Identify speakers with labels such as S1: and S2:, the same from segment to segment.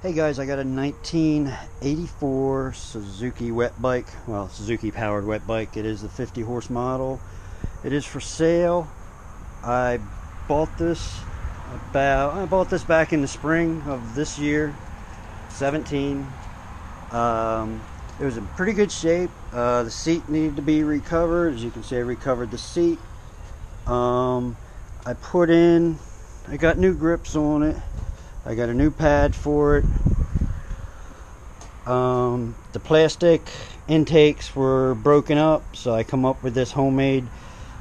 S1: Hey guys, I got a 1984 Suzuki wet bike. Well, Suzuki powered wet bike. It is the 50 horse model. It is for sale. I bought this about I bought this back in the spring of this year, 17. Um, it was in pretty good shape. Uh, the seat needed to be recovered. As you can see, I recovered the seat. Um, I put in, I got new grips on it. I got a new pad for it. Um, the plastic intakes were broken up, so I come up with this homemade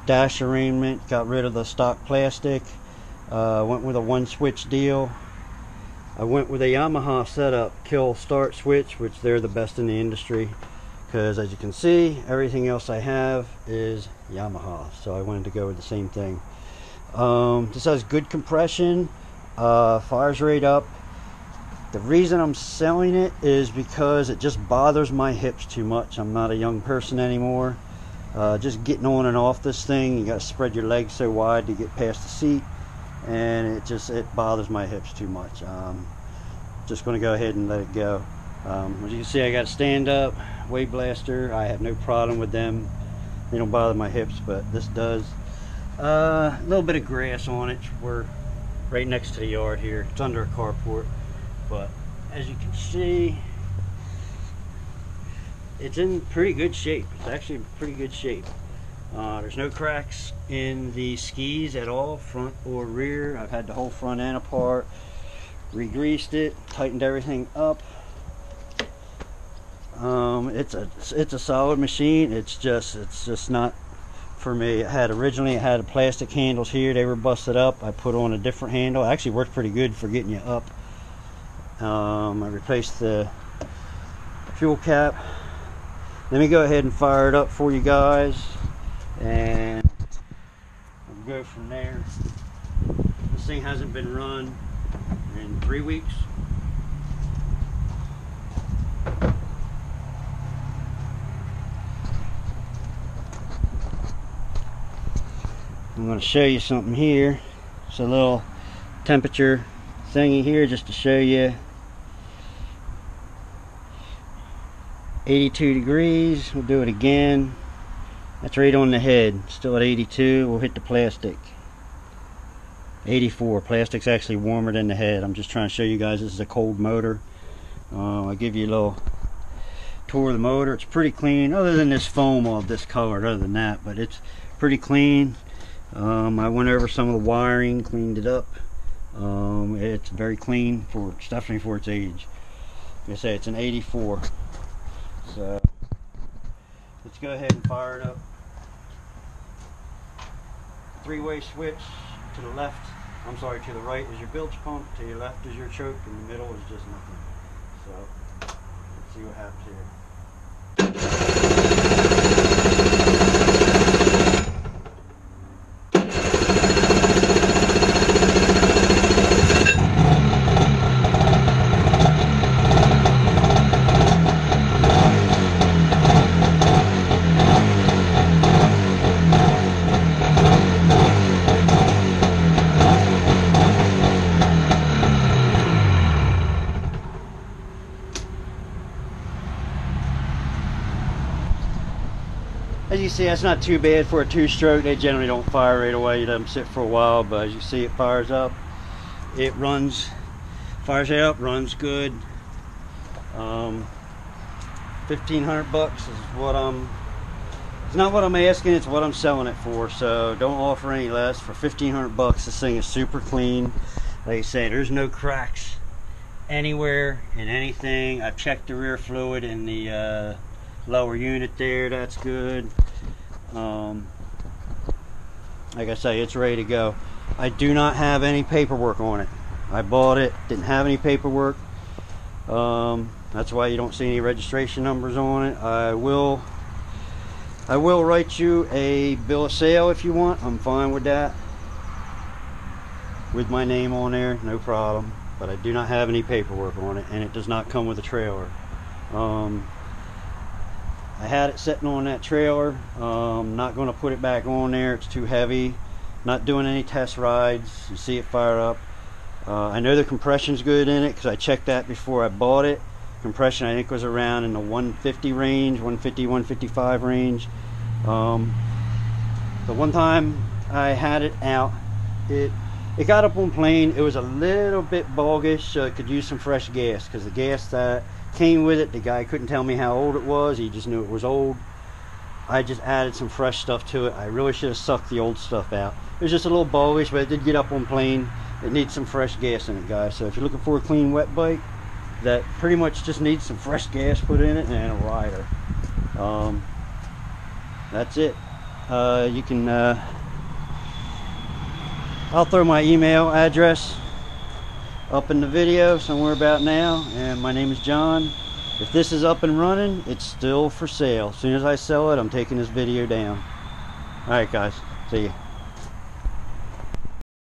S1: dash arrangement. Got rid of the stock plastic. Uh, went with a one switch deal. I went with a Yamaha setup, kill start switch, which they're the best in the industry. Because as you can see, everything else I have is Yamaha. So I wanted to go with the same thing. Um, this has good compression uh, fires right up. The reason I'm selling it is because it just bothers my hips too much. I'm not a young person anymore. Uh, just getting on and off this thing, you got to spread your legs so wide to get past the seat, and it just it bothers my hips too much. Um, just going to go ahead and let it go. Um, as you can see, I got a stand up wave blaster. I have no problem with them. They don't bother my hips, but this does. Uh, a little bit of grass on it. We're right next to the yard here. It's under a carport, but as you can see, it's in pretty good shape. It's actually in pretty good shape. Uh, there's no cracks in the skis at all, front or rear. I've had the whole front end apart, re-greased it, tightened everything up. Um, it's a it's a solid machine. It's just it's just not for me. It had originally it had plastic handles here. They were busted up. I put on a different handle. It actually worked pretty good for getting you up. Um, I replaced the fuel cap. Let me go ahead and fire it up for you guys, and we'll go from there. This thing hasn't been run in three weeks. I'm going to show you something here. It's a little temperature thingy here just to show you. 82 degrees. We'll do it again. That's right on the head. Still at 82 we'll hit the plastic. 84 plastic's actually warmer than the head. I'm just trying to show you guys. This is a cold motor. Uh, I'll give you a little tour of the motor. It's pretty clean other than this foam all discolored other than that but it's pretty clean um, I went over some of the wiring, cleaned it up. Um, it's very clean for definitely for its age. Like I say, it's an 84. So let's go ahead and fire it up. Three-way switch to the left. I'm sorry, to the right is your bilge pump, to your left is your choke, and the middle is just nothing. So let's see what happens here. As you see, that's not too bad for a two-stroke. They generally don't fire right away. You let them sit for a while, but as you see, it fires up. It runs, fires it up, runs good. Um, 1500 bucks is what I'm, it's not what I'm asking, it's what I'm selling it for. So don't offer any less. For 1500 bucks, this thing is super clean. Like I say, there's no cracks anywhere in anything. I've checked the rear fluid in the uh, lower unit there that's good um, like I say it's ready to go. I do not have any paperwork on it. I bought it didn't have any paperwork. Um, that's why you don't see any registration numbers on it. I will I will write you a bill of sale if you want. I'm fine with that. With my name on there no problem. But I do not have any paperwork on it and it does not come with a trailer. Um, I had it sitting on that trailer. Um, not going to put it back on there. It's too heavy. Not doing any test rides. You see it fire up. Uh, I know the compression's good in it because I checked that before I bought it. Compression I think was around in the 150 range, 150, 155 range. Um, the one time I had it out, it it got up on plane. It was a little bit boggish, so it could use some fresh gas because the gas that came with it, the guy couldn't tell me how old it was. He just knew it was old. I just added some fresh stuff to it. I really should have sucked the old stuff out. It was just a little boggish, but it did get up on plane. It needs some fresh gas in it, guys. So if you're looking for a clean wet bike, that pretty much just needs some fresh gas put in it and a rider. Um, that's it. Uh, you can uh, I'll throw my email address up in the video somewhere about now and my name is John. If this is up and running it's still for sale. As soon as I sell it I'm taking this video down. Alright guys. See you